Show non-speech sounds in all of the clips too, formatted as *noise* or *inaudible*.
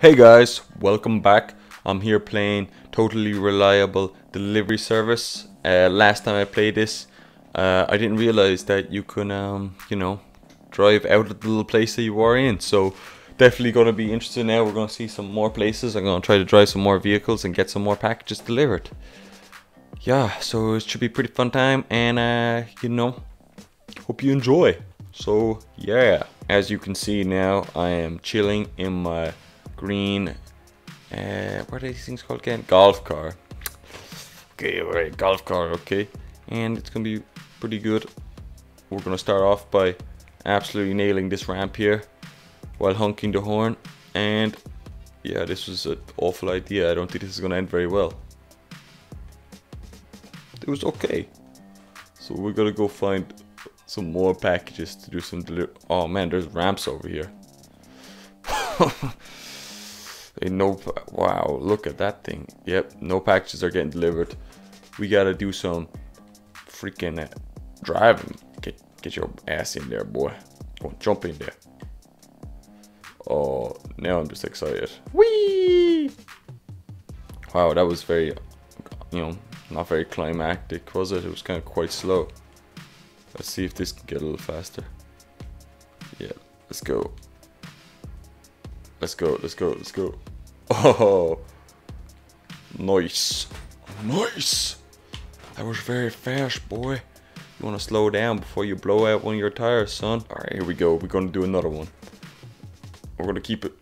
Hey guys, welcome back. I'm here playing Totally Reliable Delivery Service. Uh, last time I played this, uh, I didn't realize that you can, um, you know, drive out of the little place that you are in. So definitely going to be interested now. We're going to see some more places. I'm going to try to drive some more vehicles and get some more packages delivered. Yeah, so it should be pretty fun time, and uh, you know, hope you enjoy. So yeah, as you can see now, I am chilling in my green, uh, what are these things called again? Golf car. Okay, alright, golf car, okay. And it's gonna be pretty good. We're gonna start off by absolutely nailing this ramp here while honking the horn. And yeah, this was an awful idea. I don't think this is gonna end very well. It was okay. So we're gonna go find some more packages to do some deliver. Oh man, there's ramps over here. *laughs* No, wow, look at that thing. Yep, no packages are getting delivered. We gotta do some freaking uh, driving. Get get your ass in there, boy. Go jump in there. Oh, now I'm just excited. Whee! Wow, that was very, you know, not very climactic, was it? It was kind of quite slow. Let's see if this can get a little faster. Yeah, let's go. Let's go, let's go, let's go. Oh, nice. Nice. That was very fast, boy. You want to slow down before you blow out one of your tires, son. All right, here we go. We're going to do another one. We're going to keep it.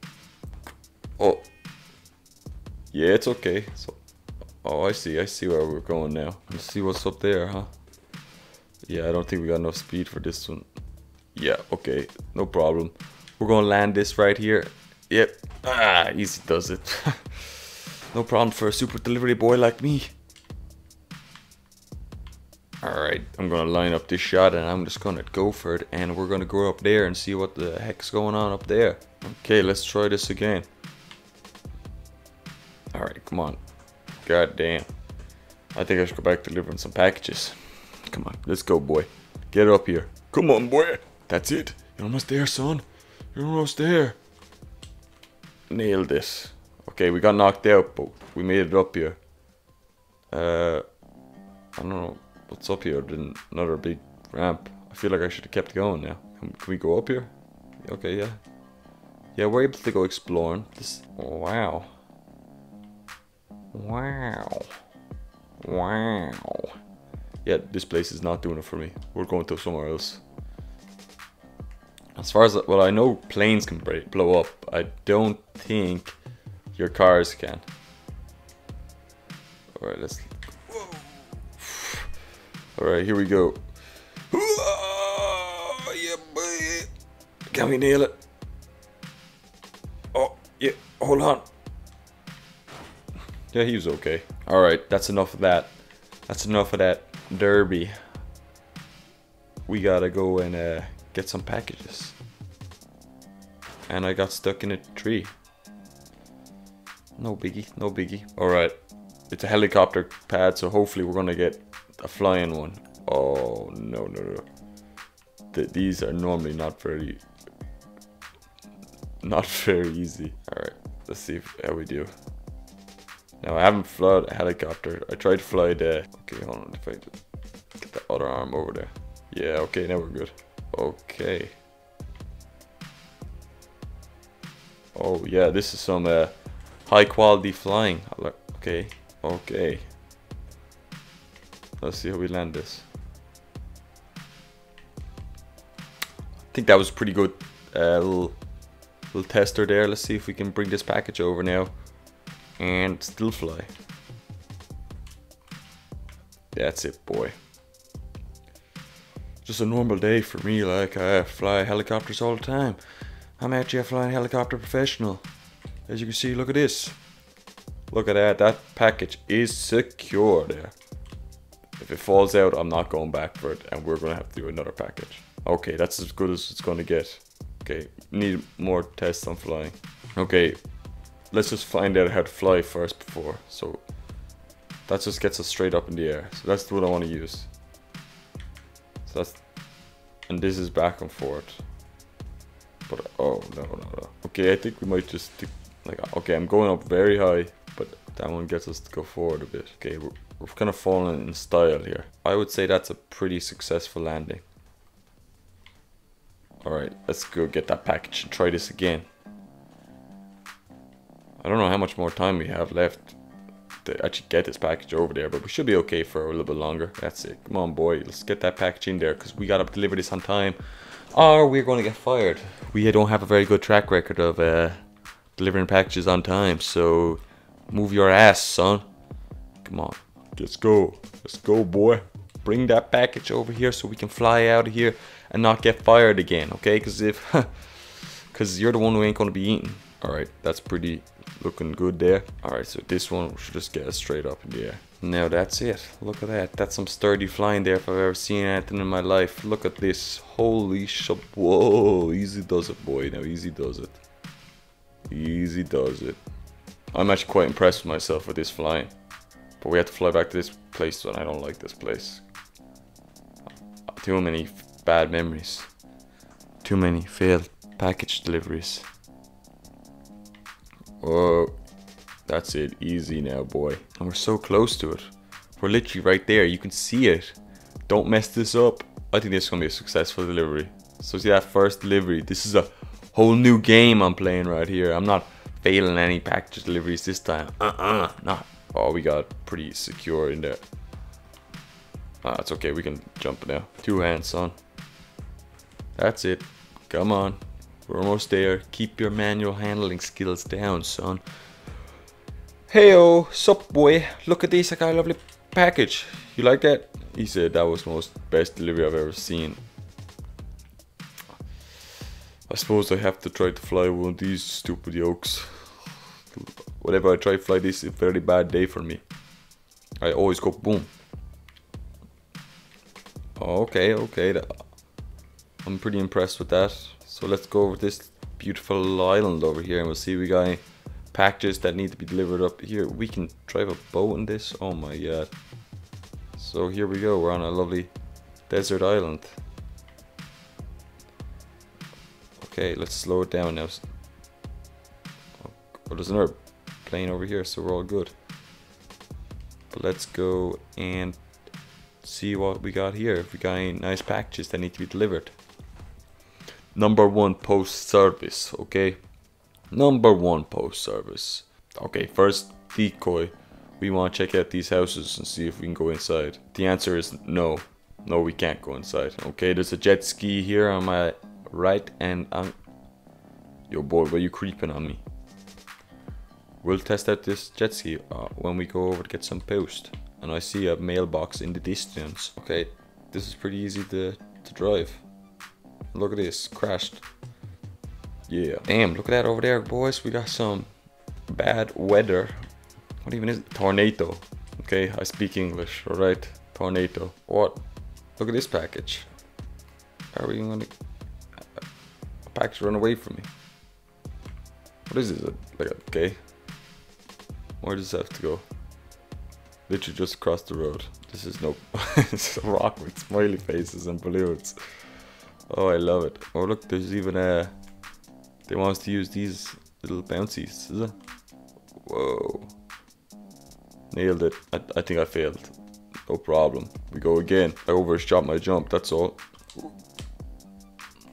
Oh. Yeah, it's okay. So, oh, I see. I see where we're going now. Let's see what's up there, huh? Yeah, I don't think we got enough speed for this one. Yeah, okay. No problem. We're going to land this right here Yep. Ah, easy does it. *laughs* no problem for a super delivery boy like me. Alright, I'm gonna line up this shot and I'm just gonna go for it and we're gonna go up there and see what the heck's going on up there. Okay, let's try this again. Alright, come on. God damn. I think I should go back delivering some packages. Come on, let's go boy. Get up here. Come on boy. That's it. You're almost there, son. You're almost there nailed this. Okay, we got knocked out, but we made it up here. Uh, I don't know what's up here. Another big ramp. I feel like I should have kept going now. Can, we go up here? Okay, yeah. Yeah, we're able to go exploring. This. Wow. Wow. Wow. Yeah, this place is not doing it for me. We're going to somewhere else. As far as, well, I know planes can break, blow up. I don't think your cars can. Alright, let's... Alright, here we go. Can we nail it? Oh, yeah, hold on. Yeah, he was okay. Alright, that's enough of that. That's enough of that derby. We gotta go and uh, get some packages. And I got stuck in a tree. No biggie, no biggie. Alright, it's a helicopter pad, so hopefully we're gonna get a flying one. Oh, no, no, no. Th these are normally not very... Not *laughs* very easy. Alright, let's see if, how we do. Now, I haven't flown a helicopter. I tried to fly the... Okay, hold on. If I get the other arm over there. Yeah, okay, now we're good. Okay. Oh yeah, this is some uh, high quality flying. Okay, okay. Let's see how we land this. I think that was pretty good uh, little, little tester there. Let's see if we can bring this package over now and still fly. That's it, boy just a normal day for me. Like I fly helicopters all the time. I'm actually a flying helicopter professional. As you can see, look at this. Look at that. That package is secure there. If it falls out, I'm not going back for it, and we're gonna have to do another package. Okay, that's as good as it's gonna get. Okay, need more tests on flying. Okay, let's just find out how to fly first before. So that just gets us straight up in the air. So that's what I want to use. That's, and this is back and forth. But, oh, no, no, no. Okay, I think we might just Like, okay, I'm going up very high, but that one gets us to go forward a bit. Okay, we're, we're kind of falling in style here. I would say that's a pretty successful landing. Alright, let's go get that package and try this again. I don't know how much more time we have left to actually get this package over there, but we should be okay for a little bit longer. That's it. Come on, boy. Let's get that package in there because we got to deliver this on time or we're going to get fired. We don't have a very good track record of uh, delivering packages on time, so move your ass, son. Come on. Let's go. Let's go, boy. Bring that package over here so we can fly out of here and not get fired again, okay? Because if, *laughs* because you're the one who ain't going to be eating. All right, that's pretty looking good there. All right, so this one should just get us straight up in the air. Now that's it. Look at that. That's some sturdy flying there if I've ever seen anything in my life. Look at this. Holy shit. Whoa. Easy does it, boy. Now easy does it. Easy does it. I'm actually quite impressed with myself with this flying. But we have to fly back to this place and I don't like this place. Too many bad memories. Too many failed package deliveries. Whoa. That's it. Easy now, boy. And we're so close to it. We're literally right there. You can see it. Don't mess this up. I think this is going to be a successful delivery. So see that first delivery. This is a whole new game I'm playing right here. I'm not failing any package deliveries this time. Uh-uh. Not. Oh, we got pretty secure in there. Ah, it's okay. We can jump now. Two hands, son. That's it. Come on. We're almost there. Keep your manual handling skills down, son. Heyo, sup boy, look at this, I got a lovely package. You like that? He said that was the most best delivery I've ever seen. I suppose I have to try to fly one of these stupid yokes. Whenever I try to fly this, it's a very bad day for me. I always go boom. Okay, okay. I'm pretty impressed with that. So let's go over this beautiful island over here and we'll see we got any packages that need to be delivered up here. We can drive a boat in this. Oh my god. So here we go. We're on a lovely desert island. Okay, let's slow it down now. Oh, there's another plane over here, so we're all good. But let's go and see what we got here. If we got any nice packages that need to be delivered. Number one post service, okay? Number one post service. Okay, first decoy. We want to check out these houses and see if we can go inside. The answer is no. No, we can't go inside. Okay, there's a jet ski here on my right and I'm... Yo boy, why you creeping on me? We'll test out this jet ski uh, when we go over to get some post. And I see a mailbox in the distance. Okay, this is pretty easy to, to drive. Look at this, crashed. Yeah. Damn, look at that over there, boys. We got some bad weather. What even is it? Tornado. Okay, I speak English, alright? Tornado. What? Look at this package. Are we gonna... A package run away from me. What is this? Like, okay. Where does this have to go? Literally just across the road. This is no... *laughs* it's a rock with smiley faces and balloons. Oh, I love it. Oh, look, there's even a... They want us to use these little bouncies, is it? Whoa. Nailed it. I, I think I failed. No problem. We go again. I overshot my jump, that's all.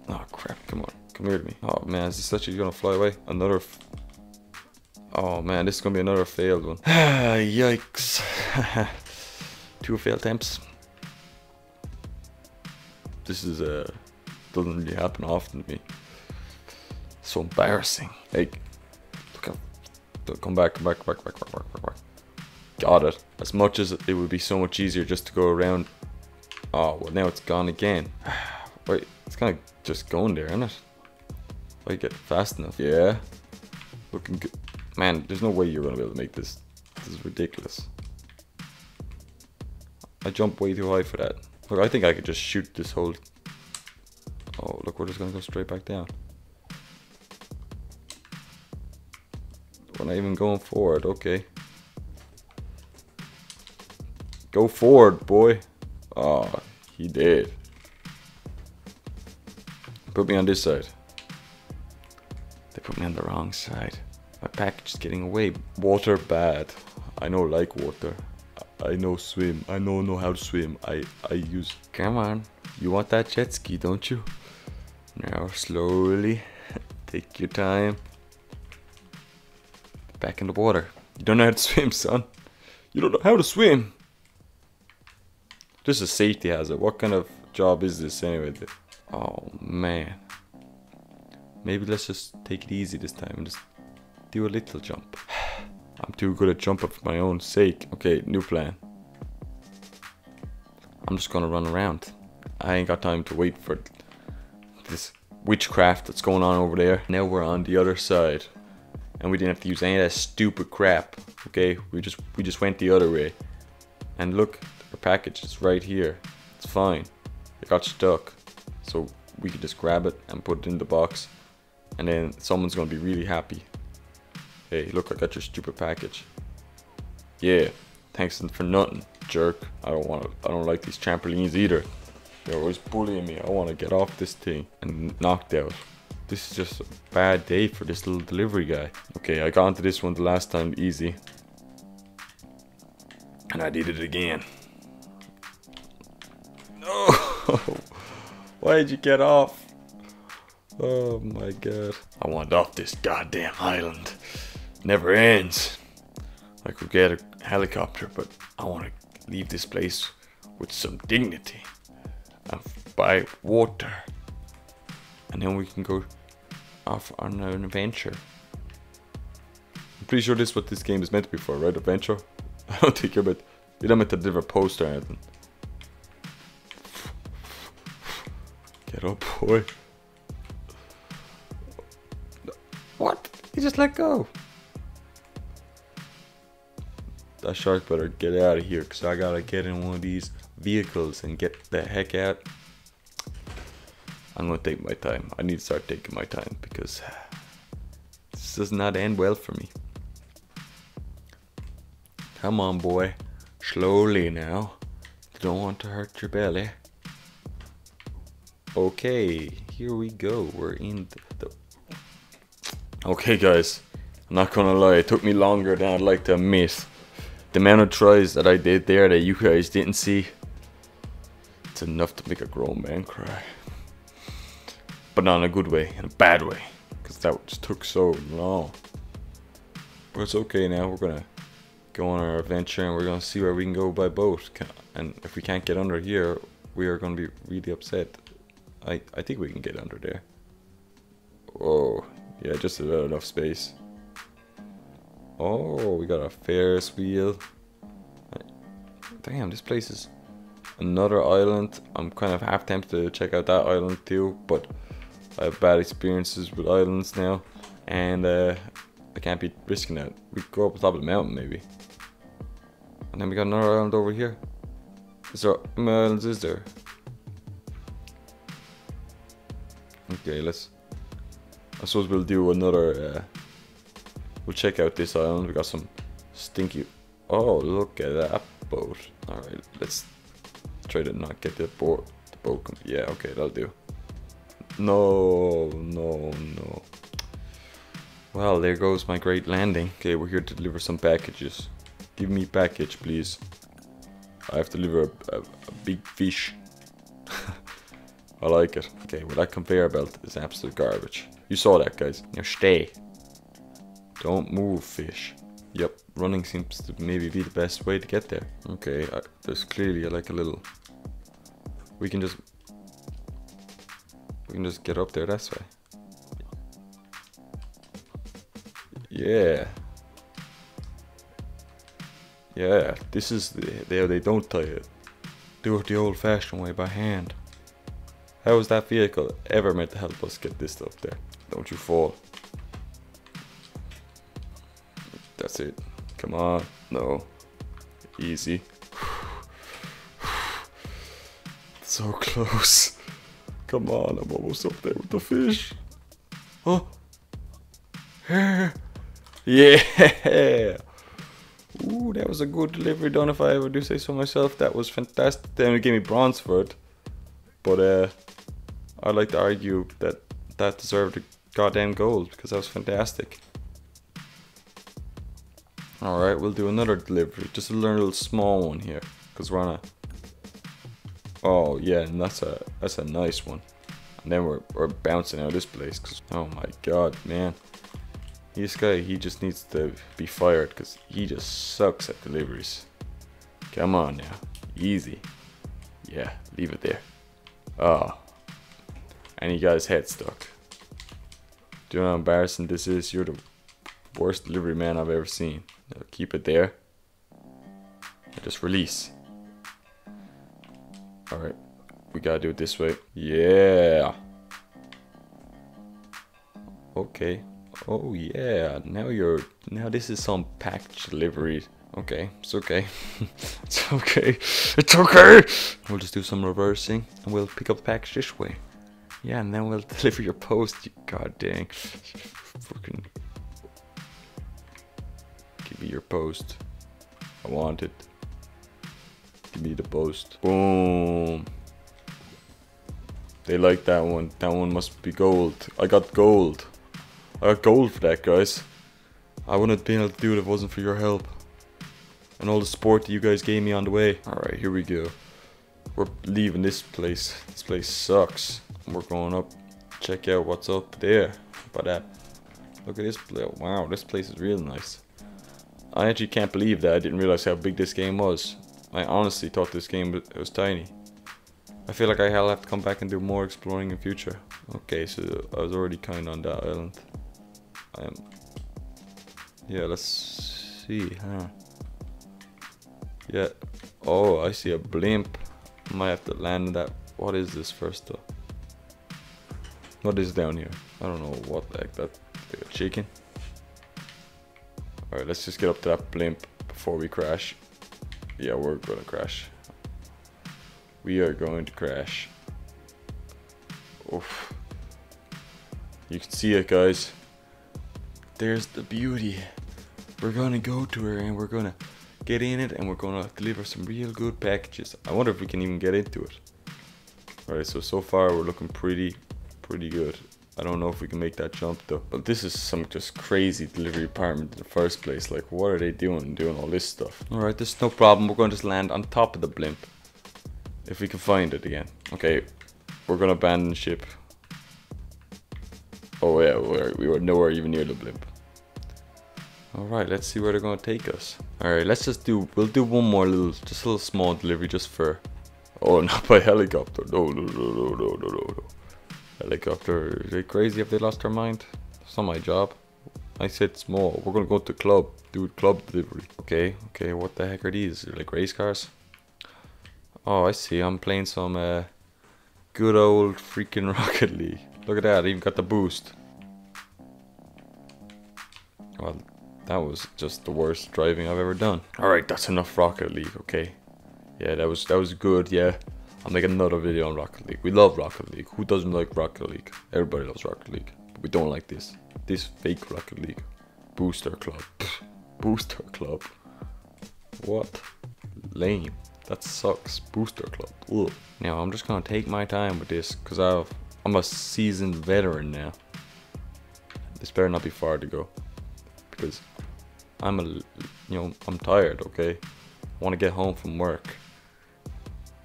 Oh crap, come on. Come here to me. Oh man, is this actually gonna fly away? Another... oh man, this is gonna be another failed one. *sighs* Yikes. *laughs* Two failed attempts. This is uh doesn't really happen often to me. So embarrassing. Hey, look up. Come back, come back, come back, come back, come back, come back. Got it. As much as it would be so much easier just to go around. Oh, well now it's gone again. *sighs* Wait, it's kind of just going there, isn't it? If I get fast enough. Yeah. Looking good. Man, there's no way you're going to be able to make this. This is ridiculous. I jumped way too high for that. Look, I think I could just shoot this whole... Oh, look, we're just to go straight back down. We're not even going forward, okay. Go forward, boy. Oh, he did. Put me on this side. They put me on the wrong side. My package is getting away. Water bad. I know like water. I know swim. I know know how to swim. I I use. Come on. You want that jet ski, don't you? Now slowly. *laughs* Take your time. Back in the water. You don't know how to *laughs* swim, son. You don't know how to swim. This is a safety hazard. What kind of job is this anyway? Oh man. Maybe let's just take it easy this time and just do a little jump. *sighs* I'm too good at jumping for my own sake. Okay, new plan. I'm just gonna run around. I ain't got time to wait for this witchcraft that's going on over there. Now we're on the other side. And we didn't have to use any of that stupid crap. Okay, we just we just went the other way. And look, our package is right here. It's fine. It got stuck. So we can just grab it and put it in the box. And then someone's gonna be really happy. Hey, look, I got your stupid package. Yeah, thanks for nothing, jerk. I don't want to. I don't like these trampolines either. They're always bullying me. I want to get off this thing and knocked out. This is just a bad day for this little delivery guy. Okay, I got onto this one the last time easy. And I did it again. No! *laughs* Why did you get off? Oh my god. I want off this goddamn island never ends. I could get a helicopter, but I want to leave this place with some dignity and buy water. And then we can go off on an adventure. I'm pretty sure this is what this game is meant to be for, right? Adventure? *laughs* I don't think you're meant, you're not meant to deliver a post or anything. Get up, boy. What? He just let go that shark better get out of here because I gotta get in one of these vehicles and get the heck out. I'm gonna take my time. I need to start taking my time because this does not end well for me. Come on, boy. Slowly now. Don't want to hurt your belly. Okay, here we go. We're in the. Okay, guys. I'm not gonna lie, it took me longer than I'd like to admit the amount of tries that I did there that you guys didn't see, it's enough to make a grown man cry. But not in a good way, in a bad way, because that just took so long. But it's okay now, we're gonna go on our adventure and we're gonna see where we can go by boat. And if we can't get under here, we are gonna be really upset. I, I think we can get under there. Oh, yeah, just enough space. Oh, we got a Ferris wheel. Damn, this place is another island. I'm kind of half tempted to check out that island too, but I have bad experiences with islands now, and uh, I can't be risking that. We go up the top of the mountain maybe. And then we got another island over here. Is there, how many islands is there? Okay, let's, I suppose we'll do another uh, We'll check out this island. We got some stinky... Oh, look at that boat. Alright, let's try to not get the boat. The boat yeah, okay, that'll do. No, no, no. Well, there goes my great landing. Okay, we're here to deliver some packages. Give me package, please. I have to deliver a, a, a big fish. *laughs* I like it. Okay, well that conveyor belt is absolute garbage. You saw that, guys. Now stay. Don't move, fish. Yep, running seems to maybe be the best way to get there. Okay, I, there's clearly like a little... We can just... We can just get up there That's way. Yeah. Yeah, this is the, they, they don't tell you. Do it the old fashioned way by hand. How was that vehicle ever meant to help us get this up there? Don't you fall. That's it. Come on. No. Easy. So close. Come on, I'm almost up there with the fish. Oh. *laughs* Yeah. Ooh, that was a good delivery done if I ever do say so myself. That was fantastic. Then it gave me bronze for it. But uh, I'd like to argue that that deserved a goddamn gold because that was fantastic. Alright, we'll do another delivery. Just a little small one here. Because we're on a... Oh, yeah, and that's a that's a nice one. And then we're, we're bouncing out of this place. Cause, oh my god, man. This guy, he just needs to be fired. Because he just sucks at deliveries. Come on now. Easy. Yeah, leave it there. Oh. And he got his head stuck. Do you know how embarrassing this is? You're the worst delivery man I've ever seen. Now keep it there. Just release. Alright. We gotta do it this way. Yeah. Okay. Oh yeah. Now you're now this is some package delivery. Okay, it's okay. *laughs* it's okay. It's okay. We'll just do some reversing and we'll pick up the package this way. Yeah, and then we'll *laughs* deliver your post. You god dang. Fucking Give me your post. I want it. Give me the post. Boom. They like that one. That one must be gold. I got gold. I got gold for that, guys. I wouldn't have been able to do it if it wasn't for your help. And all the support that you guys gave me on the way. Alright, here we go. We're leaving this place. This place sucks. We're going up. Check out what's up there. By that. Look at this place. Wow, this place is real nice. I actually can't believe that I didn't realize how big this game was. I honestly thought this game was tiny. I feel like I'll have to come back and do more exploring in future. Okay, so I was already kind of on that island. I am. Yeah, let's see, huh? Yeah. Oh, I see a blimp. Might have to land that. What is this first though? What is down here? I don't know what the heck that. Like a chicken? Alright, let's just get up to that blimp before we crash. Yeah, we're gonna crash. We are going to crash. Oof. You can see it, guys. There's the beauty. We're gonna go to her and we're gonna get in it and we're gonna deliver some real good packages. I wonder if we can even get into it. Alright, so so far we're looking pretty, pretty good. I don't know if we can make that jump though. But this is some just crazy delivery department in the first place. Like, what are they doing, doing all this stuff? Alright, there's no problem. We're going to just land on top of the blimp. If we can find it again. Okay, we're going to abandon ship. Oh yeah, we're, we were nowhere even near the blimp. Alright, let's see where they're going to take us. Alright, let's just do, we'll do one more little, just a little small delivery just for... Oh, *laughs* not by helicopter. No, no, no, no, no, no, no. Helicopter, are they crazy if they lost their mind? It's not my job. I said small. We're gonna go to club, do club delivery. Okay, okay, what the heck are these? They're like race cars? Oh, I see. I'm playing some uh, good old freaking *laughs* Rocket League. Look at that, I even got the boost. Well, that was just the worst driving I've ever done. Alright, that's enough Rocket League, okay. Yeah, that was that was good, yeah. I'll make another video on Rocket League. We love Rocket League. Who doesn't like Rocket League? Everybody loves Rocket League. But we don't like this. This fake Rocket League. Booster Club. *laughs* Booster Club. What? Lame. That sucks. Booster Club. Ugh. Now I'm just gonna take my time with this because I've I'm a seasoned veteran now. This better not be far to go because I'm a you know I'm tired. Okay, I want to get home from work.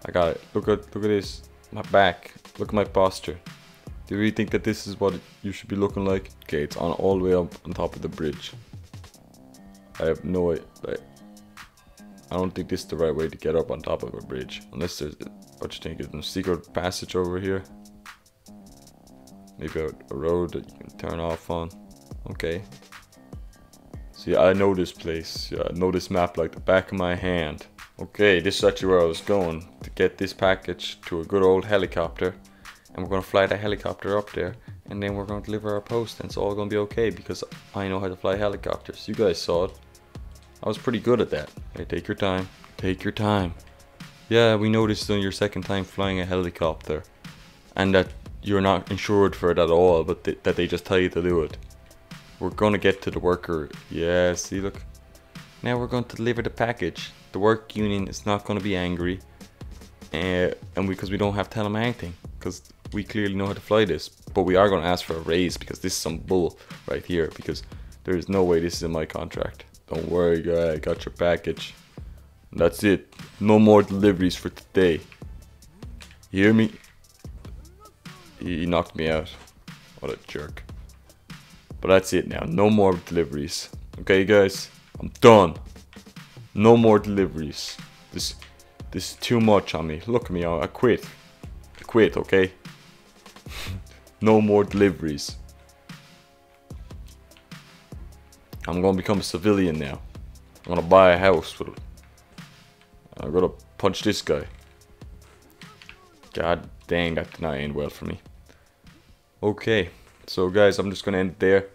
I got it. Look at look at this. My back. Look at my posture. Do you really think that this is what you should be looking like? Okay, it's on all the way up on top of the bridge. I have no like, I don't think this is the right way to get up on top of a bridge. Unless there's what you think is a secret passage over here. Maybe a, a road that you can turn off on. Okay. See, I know this place. Yeah, I know this map like the back of my hand. Okay, this is actually where I was going to get this package to a good old helicopter. And we're to fly the helicopter up there. And then we're to deliver our post. And it's all to be okay because I know how to fly helicopters. You guys saw it. I was pretty good at that. Hey, take your time. Take your time. Yeah, we noticed on your second time flying a helicopter. And that you're not insured for it at all, but th that they just tell you to do it. We're to get to the worker. Yeah, see, look. Now we're going to deliver the package the work union is not going to be angry and because we, we, don't have to tell them anything because we clearly know how to fly this but we are going to ask for a raise because this is some bull right here because There's no way this is in my contract. Don't worry, guy. I got your package. That's it. No more deliveries for today. You hear me? He knocked me out. What a jerk. But that's it now. No more deliveries. Okay, guys? I'm done. No more deliveries. This, this is too much on me. Look at me. I quit. I quit, okay? *laughs* no more deliveries. I'm gonna become a civilian now. I'm gonna buy a house with it. I'm gonna punch this guy. God dang, that did not end well for me. Okay, so guys, I'm just gonna end there.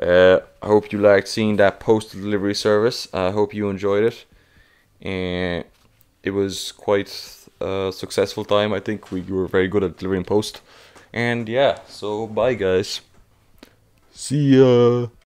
Uh, I hope you liked seeing that postal delivery service. I hope you enjoyed it. And it was quite a successful time. I think we were very good at delivering post. And yeah, so bye guys. See ya.